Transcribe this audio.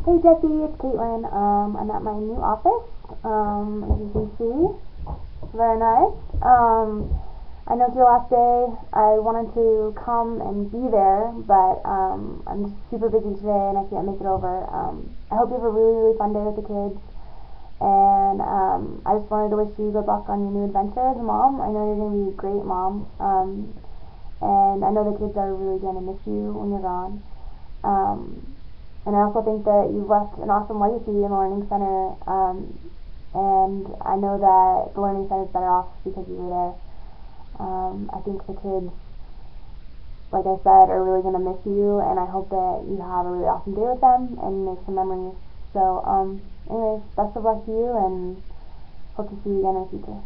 Hey Jessy, it's Caitlin. Um, I'm at my new office. Um, as you can see, very nice. Um, I know it's your last day. I wanted to come and be there, but um, I'm super busy today and I can't make it over. Um, I hope you have a really, really fun day with the kids. And um, I just wanted to wish you good luck on your new adventure as a mom. I know you're going to be a great mom. Um, and I know the kids are really going to miss you when you're gone. Um, and I also think that you've left an awesome legacy in the Learning Center. Um, and I know that the Learning Center is better off because you were there. Um, I think the kids, like I said, are really going to miss you, and I hope that you have a really awesome day with them and make some memories. So, um, anyways, best of luck to you, and hope to see you again in the future.